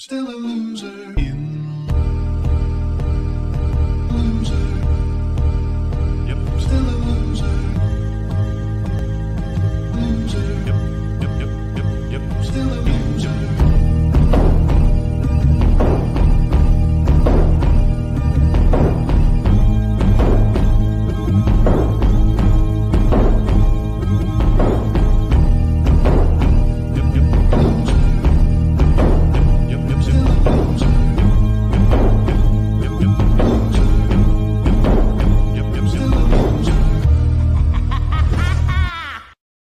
Still a loser. In